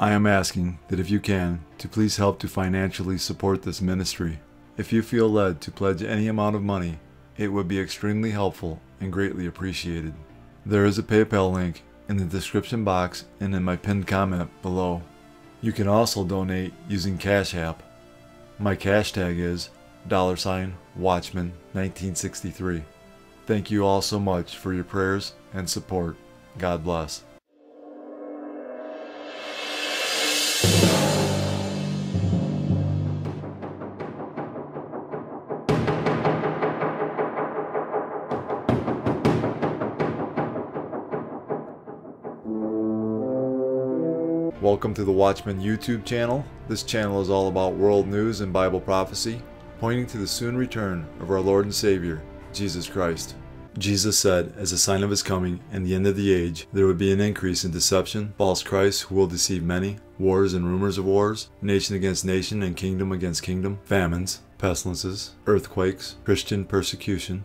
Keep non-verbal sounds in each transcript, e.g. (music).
I am asking that if you can, to please help to financially support this ministry. If you feel led to pledge any amount of money, it would be extremely helpful and greatly appreciated. There is a PayPal link in the description box and in my pinned comment below. You can also donate using Cash App. My cash tag is dollar sign Watchman 1963. Thank you all so much for your prayers and support. God bless. Welcome to the Watchman YouTube channel. This channel is all about world news and Bible prophecy, pointing to the soon return of our Lord and Savior, Jesus Christ. Jesus said, as a sign of his coming and the end of the age, there would be an increase in deception, false Christs who will deceive many, wars and rumors of wars, nation against nation and kingdom against kingdom, famines, pestilences, earthquakes, Christian persecution,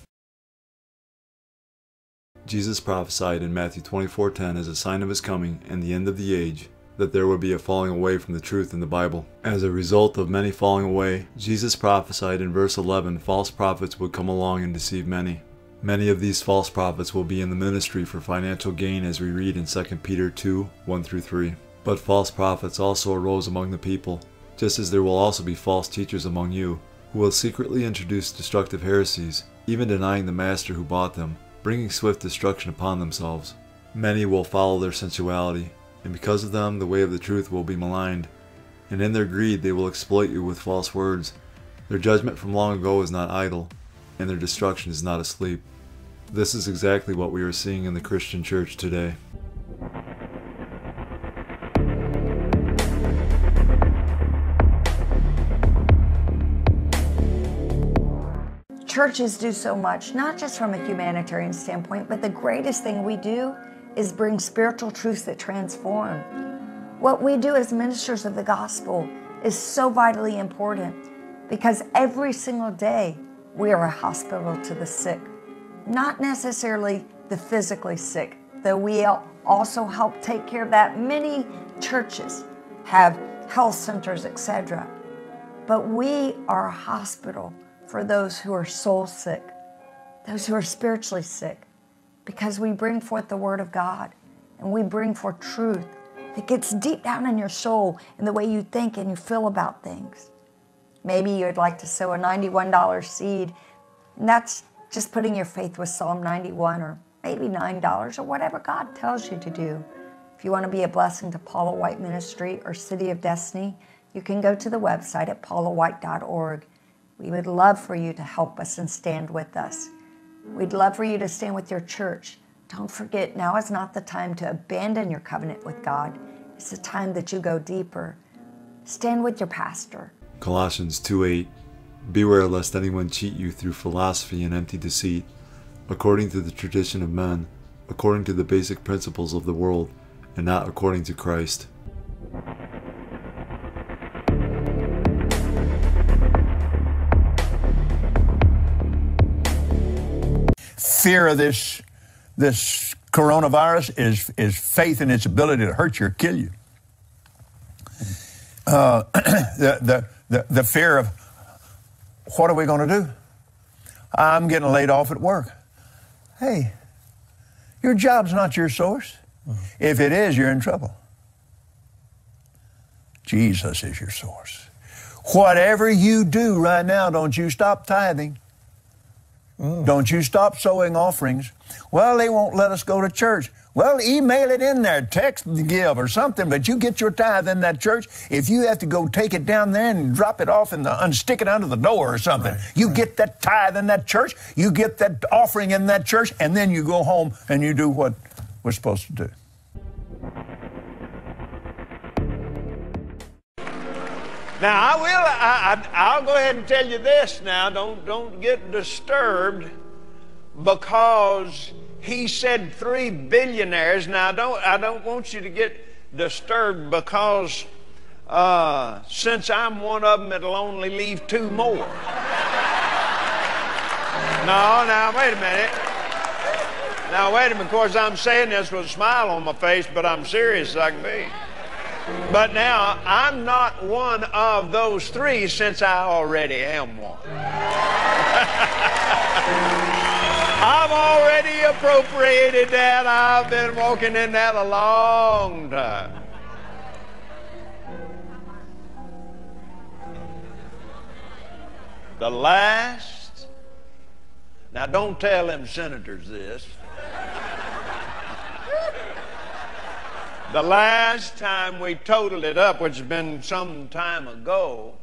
Jesus prophesied in Matthew 24:10 as a sign of his coming and the end of the age that there would be a falling away from the truth in the Bible. As a result of many falling away, Jesus prophesied in verse 11 false prophets would come along and deceive many. Many of these false prophets will be in the ministry for financial gain as we read in 2 Peter 2 1 through 3. But false prophets also arose among the people, just as there will also be false teachers among you, who will secretly introduce destructive heresies, even denying the master who bought them, bringing swift destruction upon themselves. Many will follow their sensuality, and because of them the way of the truth will be maligned. And in their greed they will exploit you with false words. Their judgment from long ago is not idle, and their destruction is not asleep. This is exactly what we are seeing in the Christian church today. Churches do so much, not just from a humanitarian standpoint, but the greatest thing we do is bring spiritual truths that transform. What we do as ministers of the gospel is so vitally important because every single day we are a hospital to the sick, not necessarily the physically sick, though we also help take care of that. Many churches have health centers, etc. But we are a hospital for those who are soul sick, those who are spiritually sick, because we bring forth the Word of God and we bring forth truth that gets deep down in your soul in the way you think and you feel about things. Maybe you'd like to sow a $91 seed, and that's just putting your faith with Psalm 91 or maybe $9 or whatever God tells you to do. If you want to be a blessing to Paula White Ministry or City of Destiny, you can go to the website at paulawhite.org. We would love for you to help us and stand with us. We'd love for you to stand with your church. Don't forget, now is not the time to abandon your covenant with God. It's the time that you go deeper. Stand with your pastor. Colossians 2:8 Beware lest anyone cheat you through philosophy and empty deceit, according to the tradition of men, according to the basic principles of the world, and not according to Christ. Fear of this, this coronavirus is, is faith in its ability to hurt you or kill you. Uh, (clears throat) the, the, the, the fear of what are we going to do? I'm getting laid off at work. Hey, your job's not your source. Mm-hmm. If it is, you're in trouble. Jesus is your source. Whatever you do right now, don't you stop tithing. Mm. Don't you stop sowing offerings. Well, they won't let us go to church. Well, email it in there, text give or something, but you get your tithe in that church. If you have to go take it down there and drop it off and unstick it under the door or something, right, you right. get that tithe in that church, you get that offering in that church, and then you go home and you do what we're supposed to do. Now I will. I, I, will go ahead and tell you this. Now, don't don't get disturbed because he said three billionaires. Now, I don't I don't want you to get disturbed because uh, since I'm one of them, it'll only leave two more. (laughs) no, now wait a minute. Now wait a minute. Of course, I'm saying this with a smile on my face, but I'm serious as I can be. But now, I'm not one of those three since I already am one. (laughs) I've already appropriated that. I've been walking in that a long time. The last, now don't tell them senators this. The last time we totaled it up, which has been some time ago,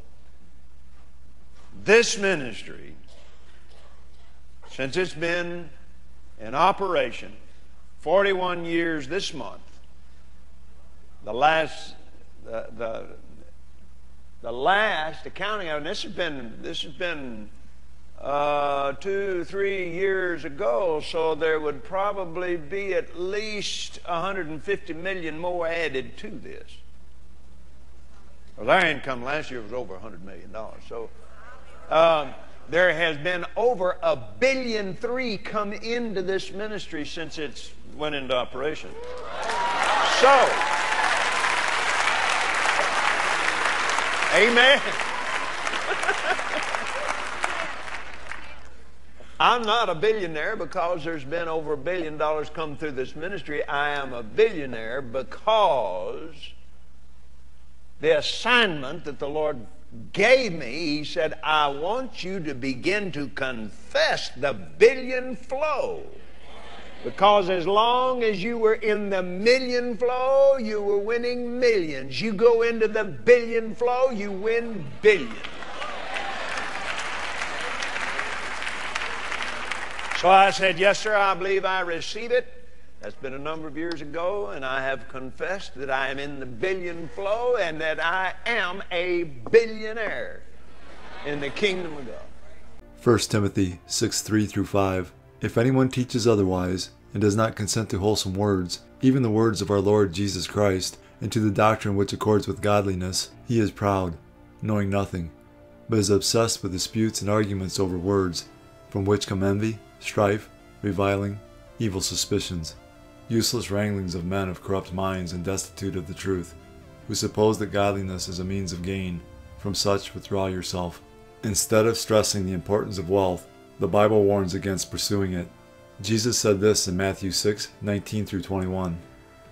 this ministry, since it's been in operation 41 years this month, the last, the, the, the last accounting of this has been, this has been uh, two, three years ago, so there would probably be at least 150 million more added to this. Well, our income last year was over 100 million dollars. So um, there has been over a billion three come into this ministry since it's went into operation. So, Amen. I'm not a billionaire because there's been over a billion dollars come through this ministry. I am a billionaire because the assignment that the Lord gave me, He said, I want you to begin to confess the billion flow. Because as long as you were in the million flow, you were winning millions. You go into the billion flow, you win billions. So I said, Yes, sir, I believe I receive it. That's been a number of years ago, and I have confessed that I am in the billion flow and that I am a billionaire in the kingdom of God. 1 Timothy 6 3 through 5. If anyone teaches otherwise, and does not consent to wholesome words, even the words of our Lord Jesus Christ, and to the doctrine which accords with godliness, he is proud, knowing nothing, but is obsessed with disputes and arguments over words, from which come envy strife, reviling, evil suspicions, useless wranglings of men of corrupt minds and destitute of the truth, who suppose that godliness is a means of gain. From such withdraw yourself. Instead of stressing the importance of wealth, the Bible warns against pursuing it. Jesus said this in Matthew 6 19 through 21.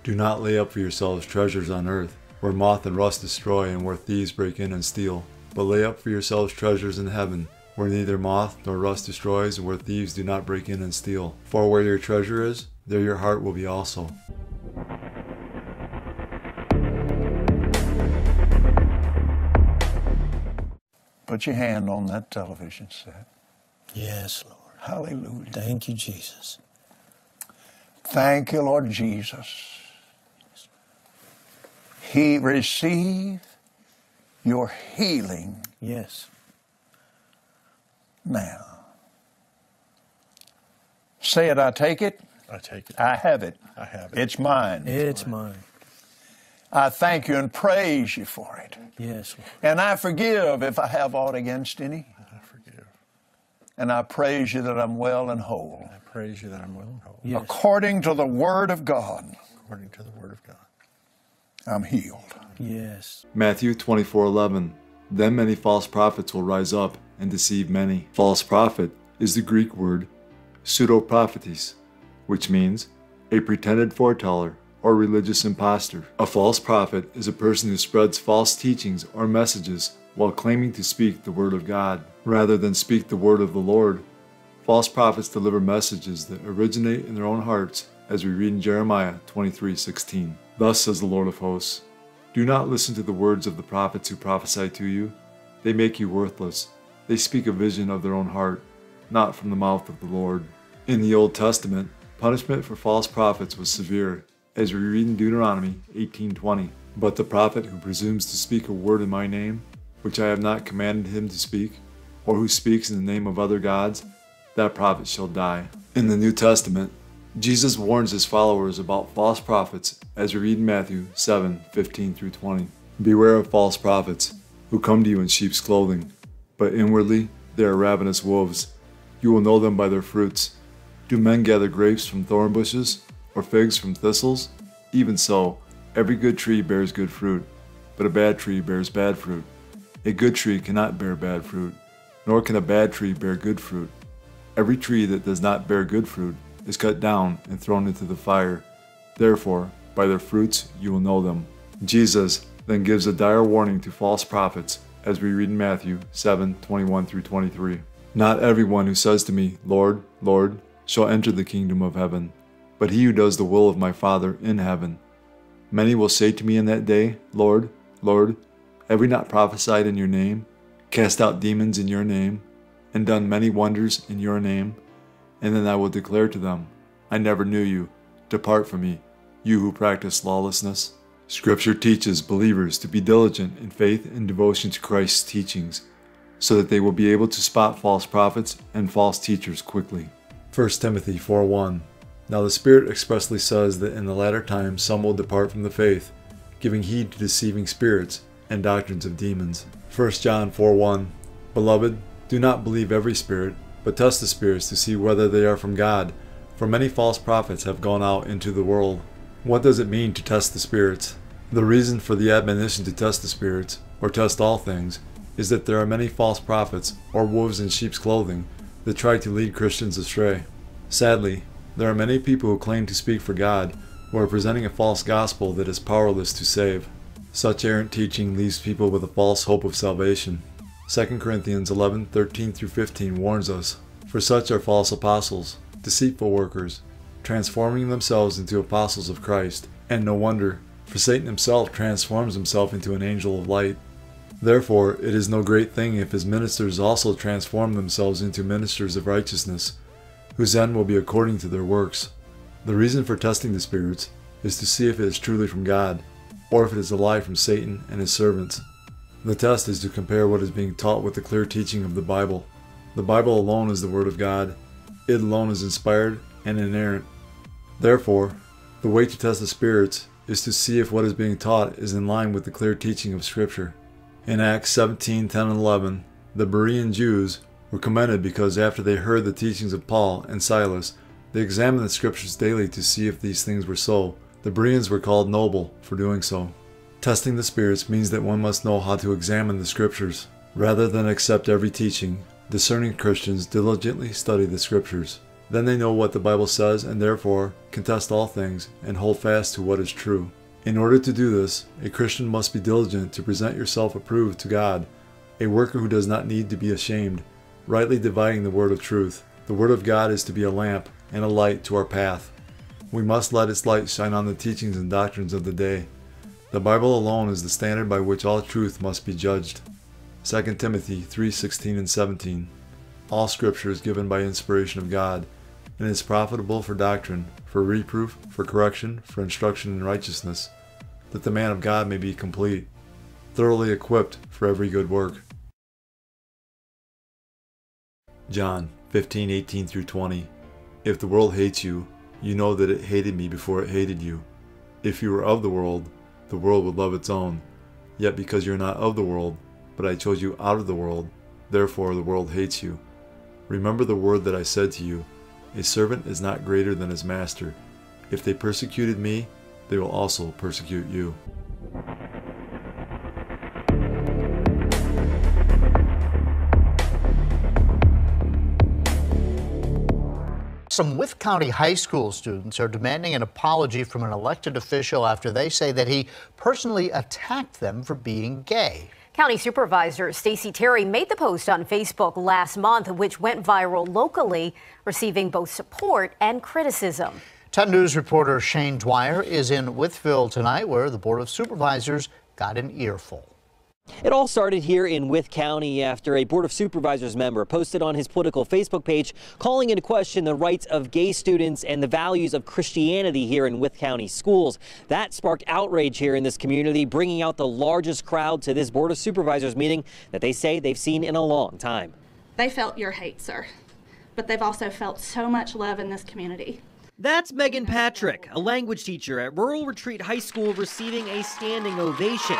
Do not lay up for yourselves treasures on earth, where moth and rust destroy and where thieves break in and steal, but lay up for yourselves treasures in heaven where neither moth nor rust destroys, and where thieves do not break in and steal. For where your treasure is, there your heart will be also. Put your hand on that television set. Yes, Lord. Hallelujah. Thank you, Jesus. Thank you, Lord Jesus. He received your healing. Yes now. Say it, I take it. I take it. I have it. I have it. It's mine. It's mine. I thank you and praise you for it. Yes. Lord. And I forgive if I have aught against any. I forgive. And I praise you that I'm well and whole. I praise you that I'm well and whole. Yes. According to the Word of God. According to the Word of God. I'm healed. Yes. Matthew 24:11 Then many false prophets will rise up and deceive many. False prophet is the Greek word pseudoprophetes, which means a pretended foreteller or religious impostor. A false prophet is a person who spreads false teachings or messages while claiming to speak the word of God. Rather than speak the word of the Lord, false prophets deliver messages that originate in their own hearts, as we read in Jeremiah 23:16. Thus says the Lord of hosts, Do not listen to the words of the prophets who prophesy to you. They make you worthless they speak a vision of their own heart, not from the mouth of the Lord. In the Old Testament, punishment for false prophets was severe, as we read in Deuteronomy 18:20. But the prophet who presumes to speak a word in my name, which I have not commanded him to speak, or who speaks in the name of other gods, that prophet shall die. In the New Testament, Jesus warns his followers about false prophets as we read in Matthew 7 15 through 20. Beware of false prophets who come to you in sheep's clothing, but inwardly they are ravenous wolves. You will know them by their fruits. Do men gather grapes from thorn bushes, or figs from thistles? Even so, every good tree bears good fruit, but a bad tree bears bad fruit. A good tree cannot bear bad fruit, nor can a bad tree bear good fruit. Every tree that does not bear good fruit is cut down and thrown into the fire. Therefore, by their fruits you will know them. Jesus then gives a dire warning to false prophets as we read in Matthew 7 21 through 23. Not everyone who says to me, Lord, Lord, shall enter the kingdom of heaven, but he who does the will of my Father in heaven. Many will say to me in that day, Lord, Lord, have we not prophesied in your name, cast out demons in your name, and done many wonders in your name? And then I will declare to them, I never knew you. Depart from me, you who practice lawlessness. Scripture teaches believers to be diligent in faith and devotion to Christ's teachings, so that they will be able to spot false prophets and false teachers quickly. 1 Timothy 4:1 Now the Spirit expressly says that in the latter times some will depart from the faith, giving heed to deceiving spirits and doctrines of demons. 1 John 4:1 Beloved, do not believe every spirit, but test the spirits to see whether they are from God, for many false prophets have gone out into the world. What does it mean to test the spirits? The reason for the admonition to test the spirits, or test all things, is that there are many false prophets, or wolves in sheep's clothing, that try to lead Christians astray. Sadly, there are many people who claim to speak for God who are presenting a false gospel that is powerless to save. Such errant teaching leaves people with a false hope of salvation. 2 Corinthians 11 13 through 15 warns us For such are false apostles, deceitful workers, transforming themselves into apostles of Christ. And no wonder, for Satan himself transforms himself into an angel of light. Therefore, it is no great thing if his ministers also transform themselves into ministers of righteousness, whose end will be according to their works. The reason for testing the spirits is to see if it is truly from God, or if it is a lie from Satan and his servants. The test is to compare what is being taught with the clear teaching of the Bible. The Bible alone is the Word of God. It alone is inspired and inerrant. Therefore, the way to test the spirits is to see if what is being taught is in line with the clear teaching of Scripture. In Acts 17 10 and 11, the Berean Jews were commended because after they heard the teachings of Paul and Silas, they examined the Scriptures daily to see if these things were so. The Bereans were called noble for doing so. Testing the spirits means that one must know how to examine the Scriptures. Rather than accept every teaching, discerning Christians diligently study the Scriptures. Then they know what the Bible says and therefore can test all things and hold fast to what is true. In order to do this, a Christian must be diligent to present yourself approved to God, a worker who does not need to be ashamed, rightly dividing the word of truth. The word of God is to be a lamp and a light to our path. We must let its light shine on the teachings and doctrines of the day. The Bible alone is the standard by which all truth must be judged. 2 Timothy 3:16 and 17. All scripture is given by inspiration of God and is profitable for doctrine, for reproof, for correction, for instruction in righteousness, that the man of God may be complete, thoroughly equipped for every good work. John 15, 18 through 20. If the world hates you, you know that it hated me before it hated you. If you were of the world, the world would love its own. Yet because you are not of the world, but I chose you out of the world, therefore the world hates you. Remember the word that I said to you A servant is not greater than his master. If they persecuted me, they will also persecute you. Some Wythe County high school students are demanding an apology from an elected official after they say that he personally attacked them for being gay. County Supervisor Stacy Terry made the post on Facebook last month, which went viral locally, receiving both support and criticism. 10 News reporter Shane Dwyer is in Wytheville tonight, where the Board of Supervisors got an earful. It all started here in Wythe County after a Board of Supervisors member posted on his political Facebook page calling into question the rights of gay students and the values of Christianity here in Wythe County schools. That sparked outrage here in this community, bringing out the largest crowd to this Board of Supervisors meeting that they say they've seen in a long time. They felt your hate, sir, but they've also felt so much love in this community. That's Megan Patrick, a language teacher at Rural Retreat High School, receiving a standing ovation.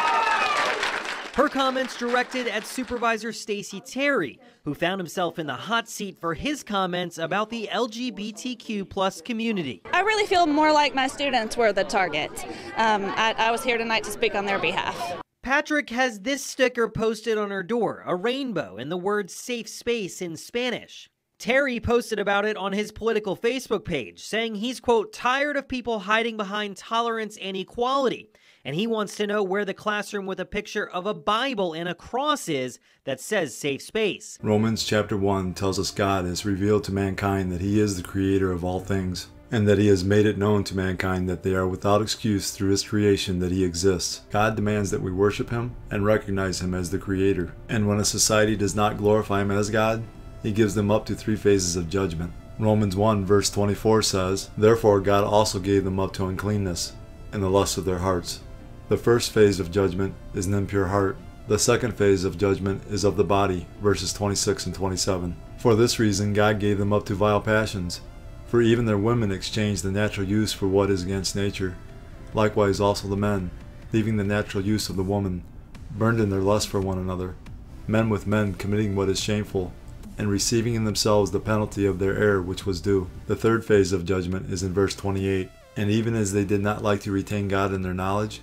Her comments directed at Supervisor Stacy Terry, who found himself in the hot seat for his comments about the LGBTQ plus community. I really feel more like my students were the target. Um, I, I was here tonight to speak on their behalf. Patrick has this sticker posted on her door, a rainbow and the word safe space in Spanish. Terry posted about it on his political Facebook page, saying he's, quote, tired of people hiding behind tolerance and equality and he wants to know where the classroom with a picture of a Bible and a cross is that says safe space. Romans chapter 1 tells us God has revealed to mankind that he is the creator of all things, and that he has made it known to mankind that they are without excuse through his creation that he exists. God demands that we worship him and recognize him as the creator. And when a society does not glorify him as God, he gives them up to three phases of judgment. Romans 1 verse 24 says, Therefore God also gave them up to uncleanness and the lust of their hearts the first phase of judgment is an impure heart. The second phase of judgment is of the body, verses 26 and 27. For this reason, God gave them up to vile passions. For even their women exchanged the natural use for what is against nature. Likewise also the men, leaving the natural use of the woman, burned in their lust for one another, men with men committing what is shameful, and receiving in themselves the penalty of their error which was due. The third phase of judgment is in verse 28. And even as they did not like to retain God in their knowledge,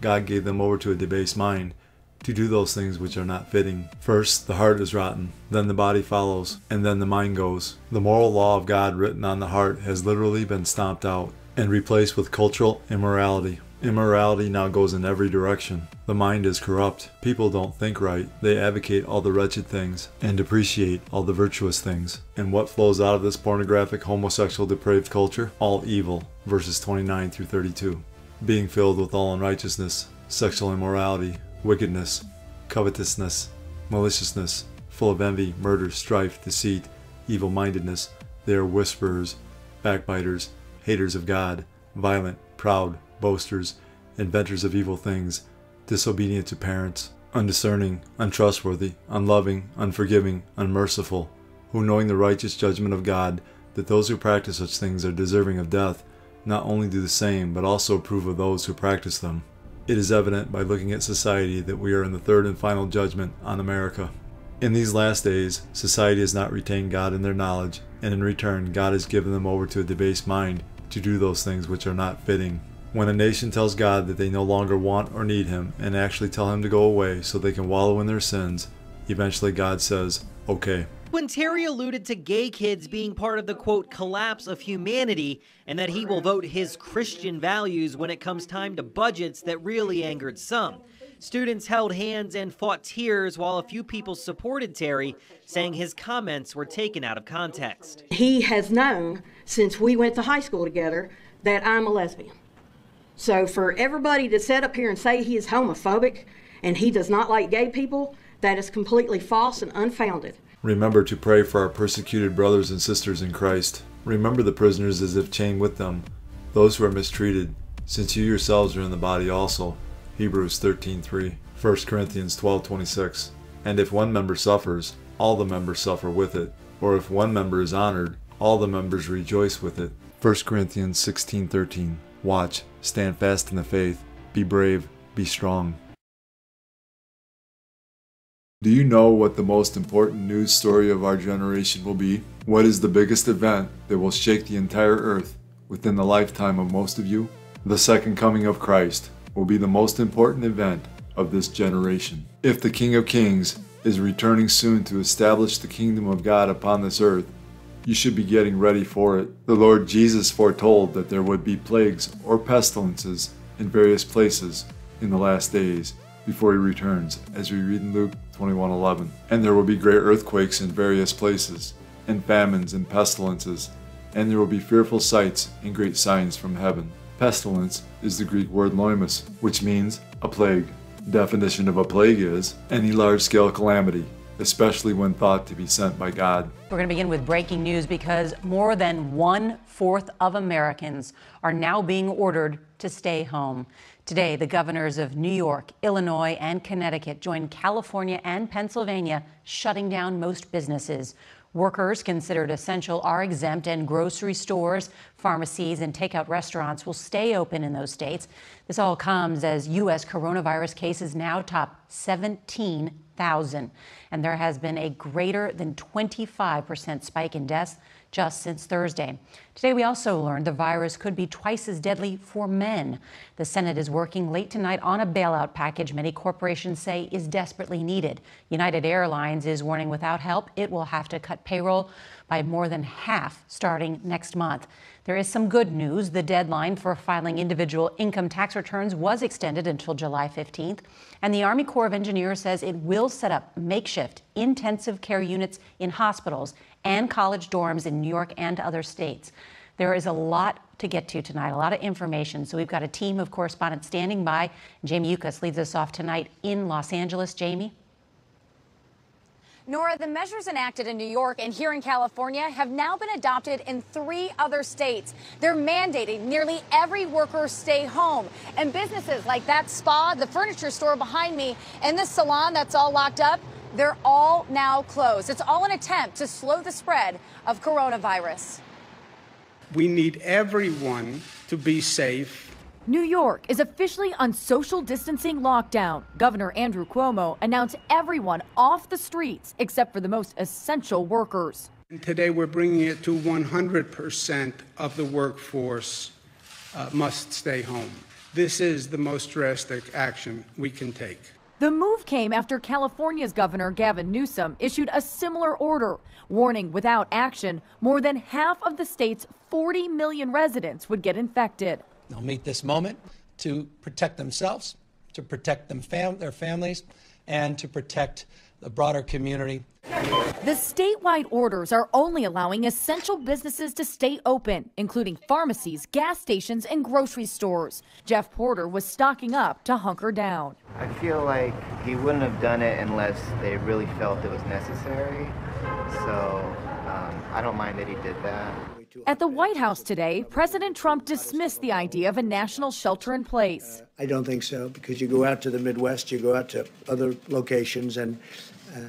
God gave them over to a debased mind to do those things which are not fitting. First, the heart is rotten, then the body follows, and then the mind goes. The moral law of God written on the heart has literally been stomped out and replaced with cultural immorality. Immorality now goes in every direction. The mind is corrupt. People don't think right. They advocate all the wretched things and depreciate all the virtuous things. And what flows out of this pornographic, homosexual, depraved culture? All evil. Verses 29 through 32 being filled with all unrighteousness, sexual immorality, wickedness, covetousness, maliciousness, full of envy, murder, strife, deceit, evil mindedness. They are whisperers, backbiters, haters of God, violent, proud, boasters, inventors of evil things, disobedient to parents, undiscerning, untrustworthy, unloving, unforgiving, unmerciful, who knowing the righteous judgment of God, that those who practice such things are deserving of death, not only do the same, but also approve of those who practice them. It is evident by looking at society that we are in the third and final judgment on America. In these last days, society has not retained God in their knowledge, and in return, God has given them over to a debased mind to do those things which are not fitting. When a nation tells God that they no longer want or need Him and actually tell Him to go away so they can wallow in their sins, eventually God says, okay. When Terry alluded to gay kids being part of the quote collapse of humanity and that he will vote his Christian values when it comes time to budgets, that really angered some. Students held hands and fought tears while a few people supported Terry, saying his comments were taken out of context. He has known since we went to high school together that I'm a lesbian. So for everybody to sit up here and say he is homophobic and he does not like gay people, that is completely false and unfounded. Remember to pray for our persecuted brothers and sisters in Christ. Remember the prisoners as if chained with them, those who are mistreated, since you yourselves are in the body also. Hebrews 13:3, 1 Corinthians 12:26. And if one member suffers, all the members suffer with it, or if one member is honored, all the members rejoice with it. 1 Corinthians 16:13. Watch, stand fast in the faith, be brave, be strong. Do you know what the most important news story of our generation will be? What is the biggest event that will shake the entire earth within the lifetime of most of you? The second coming of Christ will be the most important event of this generation. If the King of Kings is returning soon to establish the kingdom of God upon this earth, you should be getting ready for it. The Lord Jesus foretold that there would be plagues or pestilences in various places in the last days before he returns, as we read in Luke 21:11. And there will be great earthquakes in various places, and famines and pestilences, and there will be fearful sights and great signs from heaven. Pestilence is the Greek word loimos, which means a plague. Definition of a plague is any large scale calamity, especially when thought to be sent by God. We're going to begin with breaking news because more than one fourth of Americans are now being ordered to stay home. Today, the governors of New York, Illinois, and Connecticut joined California and Pennsylvania shutting down most businesses. Workers considered essential are exempt, and grocery stores, pharmacies, and takeout restaurants will stay open in those states. This all comes as U.S. coronavirus cases now top 17,000. And there has been a greater than 25% spike in deaths just since Thursday. Today, we also learned the virus could be twice as deadly for men. The Senate is working late tonight on a bailout package many corporations say is desperately needed. United Airlines is warning without help, it will have to cut payroll by more than half starting next month. There is some good news. The deadline for filing individual income tax returns was extended until July 15th. And the Army Corps of Engineers says it will set up makeshift intensive care units in hospitals and college dorms in New York and other states. There is a lot to get to tonight, a lot of information. So we've got a team of correspondents standing by. Jamie Yuccas leads us off tonight in Los Angeles. Jamie? Nora, the measures enacted in New York and here in California have now been adopted in three other states. They're mandating nearly every worker stay home. And businesses like that spa, the furniture store behind me, and this salon that's all locked up, they're all now closed. It's all an attempt to slow the spread of coronavirus. We need everyone to be safe. New York is officially on social distancing lockdown. Governor Andrew Cuomo announced everyone off the streets except for the most essential workers. And today we're bringing it to 100% of the workforce uh, must stay home. This is the most drastic action we can take. The move came after California's Governor Gavin Newsom issued a similar order, warning without action, more than half of the state's 40 million residents would get infected. They'll meet this moment to protect themselves, to protect them fam- their families, and to protect the broader community. The statewide orders are only allowing essential businesses to stay open, including pharmacies, gas stations, and grocery stores. Jeff Porter was stocking up to hunker down. I feel like he wouldn't have done it unless they really felt it was necessary. So um, I don't mind that he did that. At the White House today, President Trump dismissed the idea of a national shelter in place. I don't think so because you go out to the Midwest, you go out to other locations, and uh,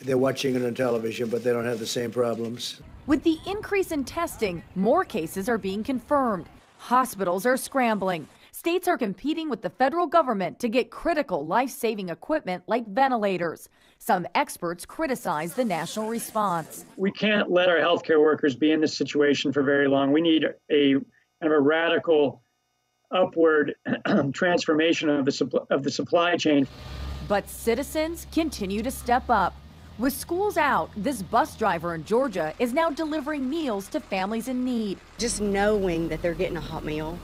they're watching it on television, but they don't have the same problems. With the increase in testing, more cases are being confirmed. Hospitals are scrambling. States are competing with the federal government to get critical life saving equipment like ventilators. Some experts criticize the national response. We can't let our healthcare workers be in this situation for very long. We need a kind of a radical upward (clears throat) transformation of the, of the supply chain. But citizens continue to step up. With schools out, this bus driver in Georgia is now delivering meals to families in need. Just knowing that they're getting a hot meal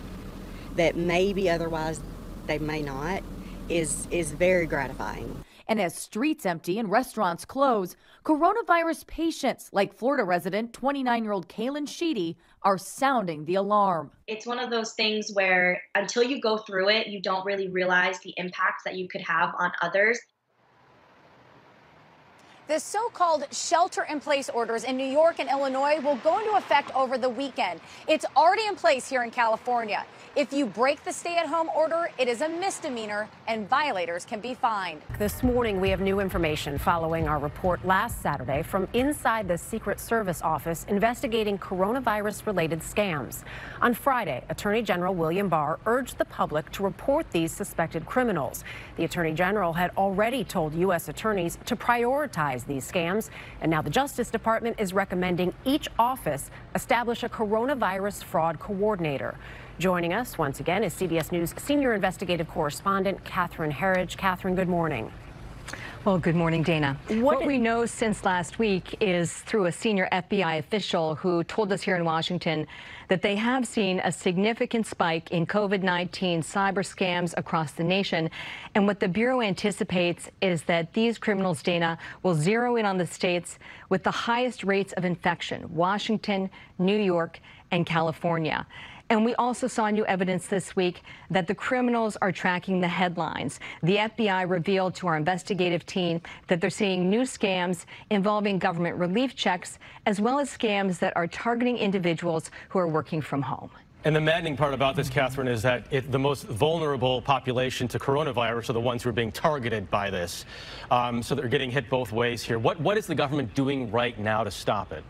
that maybe otherwise they may not is is very gratifying. And as streets empty and restaurants close, coronavirus patients like Florida resident 29 year old Kaylin Sheedy are sounding the alarm. It's one of those things where until you go through it, you don't really realize the impact that you could have on others. The so called shelter in place orders in New York and Illinois will go into effect over the weekend. It's already in place here in California. If you break the stay at home order, it is a misdemeanor and violators can be fined. This morning, we have new information following our report last Saturday from inside the Secret Service office investigating coronavirus related scams. On Friday, Attorney General William Barr urged the public to report these suspected criminals. The Attorney General had already told U.S. attorneys to prioritize these scams, and now the Justice Department is recommending each office establish a coronavirus fraud coordinator. Joining us once again is CBS News senior investigative correspondent Catherine Herridge. Catherine, good morning. Well, good morning, Dana. What, what, we know since last week is through a senior FBI official who told us here in Washington that they have seen a significant spike in COVID 19 cyber scams across the nation. And what the Bureau anticipates is that these criminals, Dana, will zero in on the states with the highest rates of infection Washington, New York, and California. And we also saw new evidence this week that the criminals are tracking the headlines. The FBI revealed to our investigative team that they're seeing new scams involving government relief checks, as well as scams that are targeting individuals who are working from home. And the maddening part about this, Catherine, is that it, the most vulnerable population to coronavirus are the ones who are being targeted by this. Um, so they're getting hit both ways here. What, what is the government doing right now to stop it?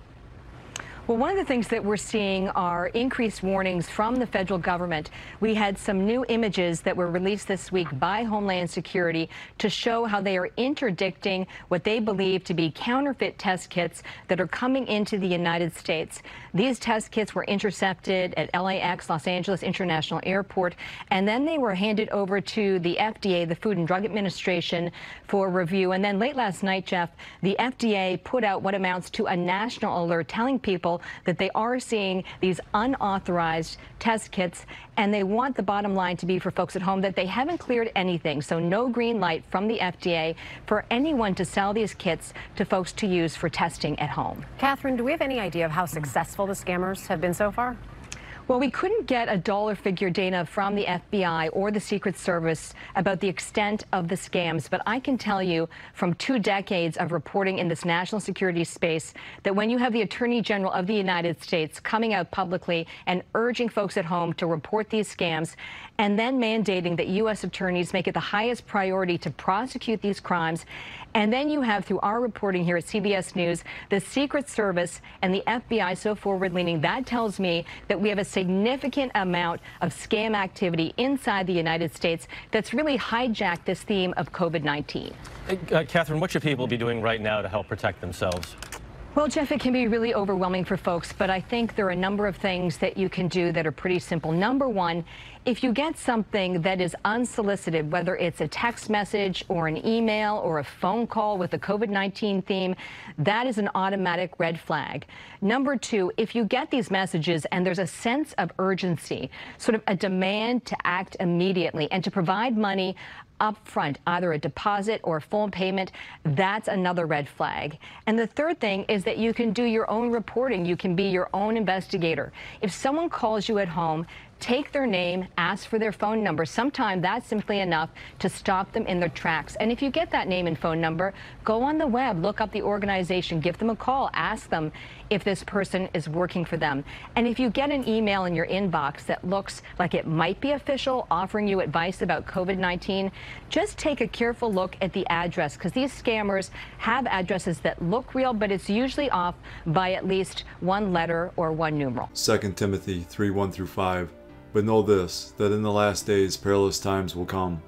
Well, one of the things that we're seeing are increased warnings from the federal government. We had some new images that were released this week by Homeland Security to show how they are interdicting what they believe to be counterfeit test kits that are coming into the United States. These test kits were intercepted at LAX, Los Angeles International Airport, and then they were handed over to the FDA, the Food and Drug Administration, for review. And then late last night, Jeff, the FDA put out what amounts to a national alert telling people that they are seeing these unauthorized test kits, and they want the bottom line to be for folks at home that they haven't cleared anything. So no green light from the FDA for anyone to sell these kits to folks to use for testing at home. Catherine, do we have any idea of how successful the scammers have been so far? Well, we couldn't get a dollar figure, Dana, from the FBI or the Secret Service about the extent of the scams, but I can tell you from two decades of reporting in this national security space that when you have the Attorney General of the United States coming out publicly and urging folks at home to report these scams, and then mandating that U.S. attorneys make it the highest priority to prosecute these crimes, and then you have, through our reporting here at CBS News, the Secret Service and the FBI so forward leaning. That tells me that we have a significant amount of scam activity inside the United States that's really hijacked this theme of COVID 19. Uh, Catherine, what should people be doing right now to help protect themselves? Well, Jeff, it can be really overwhelming for folks, but I think there are a number of things that you can do that are pretty simple. Number one, if you get something that is unsolicited, whether it's a text message or an email or a phone call with a COVID 19 theme, that is an automatic red flag. Number two, if you get these messages and there's a sense of urgency, sort of a demand to act immediately and to provide money upfront, either a deposit or a full payment, that's another red flag. And the third thing is that you can do your own reporting. You can be your own investigator. If someone calls you at home, take their name, ask for their phone number. Sometimes that's simply enough to stop them in their tracks. And if you get that name and phone number, go on the web, look up the organization, give them a call, ask them if this person is working for them. And if you get an email in your inbox that looks like it might be official, offering you advice about COVID 19, just take a careful look at the address because these scammers have addresses that look real, but it's usually off by at least one letter or one numeral. 2 Timothy 3 1 through 5. But know this, that in the last days perilous times will come.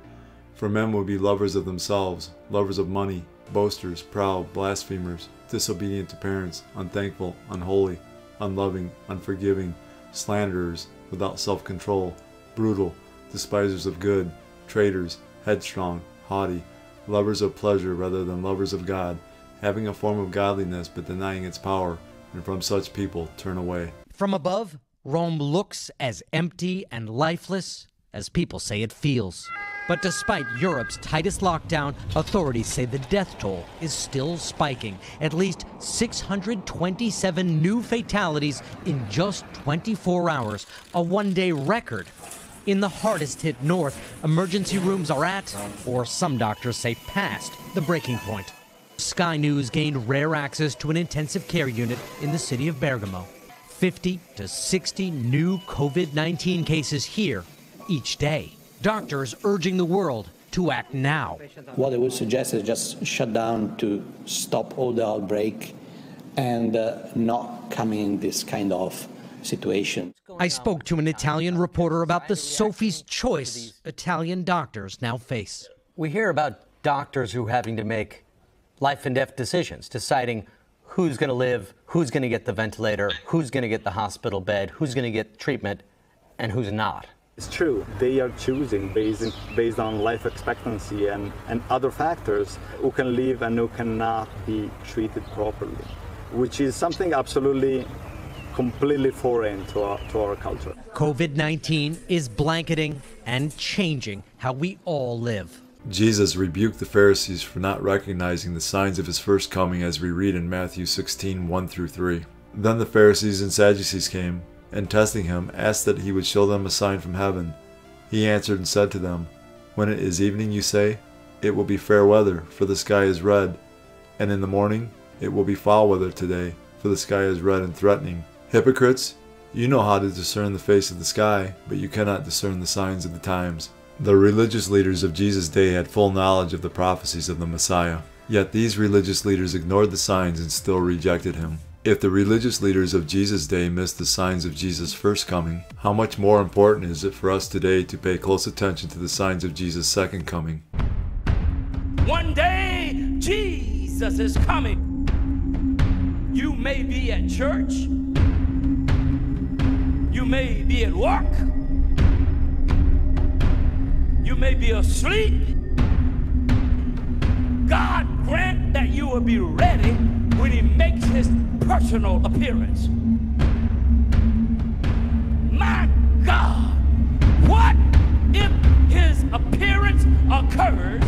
For men will be lovers of themselves, lovers of money, boasters, proud, blasphemers, disobedient to parents, unthankful, unholy, unloving, unforgiving, slanderers, without self control, brutal, despisers of good, traitors, headstrong, haughty, lovers of pleasure rather than lovers of God, having a form of godliness but denying its power, and from such people turn away. From above, Rome looks as empty and lifeless as people say it feels. But despite Europe's tightest lockdown, authorities say the death toll is still spiking. At least 627 new fatalities in just 24 hours, a one day record. In the hardest hit north, emergency rooms are at, or some doctors say past, the breaking point. Sky News gained rare access to an intensive care unit in the city of Bergamo. 50 to 60 new COVID 19 cases here each day. Doctors urging the world to act now. What I would suggest is just shut down to stop all the outbreak and uh, not coming in this kind of situation. I spoke to an Italian reporter about the Sophie's choice Italian doctors now face. We hear about doctors who are having to make life and death decisions, deciding who's going to live, who's going to get the ventilator, who's going to get the hospital bed, who's going to get treatment, and who's not. It's true. They are choosing based, in, based on life expectancy and, and other factors who can live and who cannot be treated properly, which is something absolutely completely foreign to our, to our culture. COVID 19 is blanketing and changing how we all live. Jesus rebuked the Pharisees for not recognizing the signs of his first coming as we read in Matthew 16 1 through 3. Then the Pharisees and Sadducees came, and testing him, asked that he would show them a sign from heaven. He answered and said to them, When it is evening, you say, It will be fair weather, for the sky is red. And in the morning, it will be foul weather today, for the sky is red and threatening. Hypocrites, you know how to discern the face of the sky, but you cannot discern the signs of the times. The religious leaders of Jesus' day had full knowledge of the prophecies of the Messiah. Yet these religious leaders ignored the signs and still rejected him. If the religious leaders of Jesus' day missed the signs of Jesus' first coming, how much more important is it for us today to pay close attention to the signs of Jesus' second coming? One day, Jesus is coming. You may be at church, you may be at work, you may be asleep. God grant that you will be ready when He makes His personal appearance. My God, what if His appearance occurs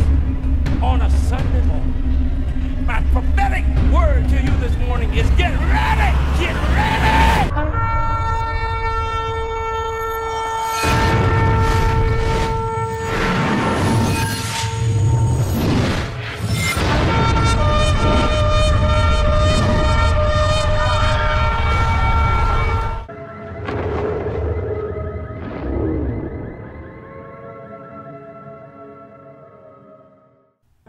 on a Sunday morning? My prophetic word to you this morning is get ready! Get ready!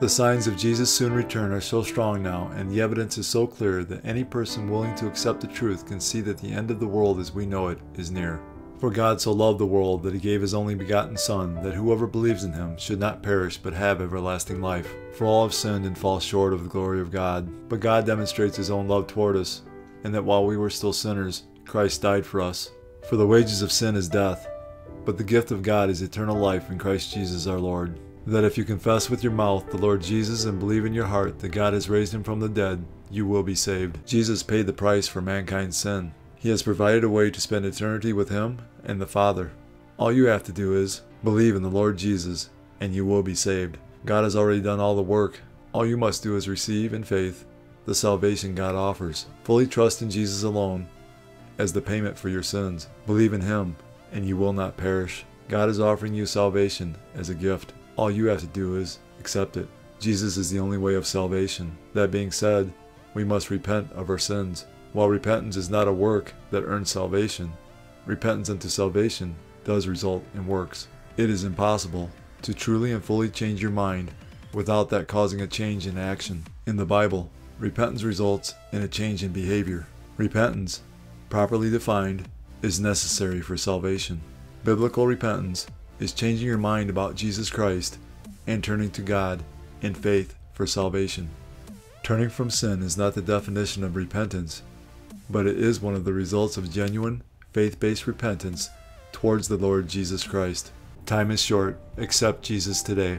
The signs of Jesus' soon return are so strong now, and the evidence is so clear that any person willing to accept the truth can see that the end of the world as we know it is near. For God so loved the world that he gave his only begotten Son, that whoever believes in him should not perish but have everlasting life. For all have sinned and fall short of the glory of God. But God demonstrates his own love toward us, and that while we were still sinners, Christ died for us. For the wages of sin is death, but the gift of God is eternal life in Christ Jesus our Lord that if you confess with your mouth the Lord Jesus and believe in your heart that God has raised him from the dead, you will be saved. Jesus paid the price for mankind's sin. He has provided a way to spend eternity with him and the Father. All you have to do is believe in the Lord Jesus and you will be saved. God has already done all the work. All you must do is receive in faith the salvation God offers. Fully trust in Jesus alone as the payment for your sins. Believe in him and you will not perish. God is offering you salvation as a gift. All you have to do is accept it. Jesus is the only way of salvation. That being said, we must repent of our sins. While repentance is not a work that earns salvation, repentance unto salvation does result in works. It is impossible to truly and fully change your mind without that causing a change in action. In the Bible, repentance results in a change in behavior. Repentance, properly defined, is necessary for salvation. Biblical repentance is changing your mind about Jesus Christ and turning to God in faith for salvation. Turning from sin is not the definition of repentance, but it is one of the results of genuine, faith based repentance towards the Lord Jesus Christ. Time is short. Accept Jesus today.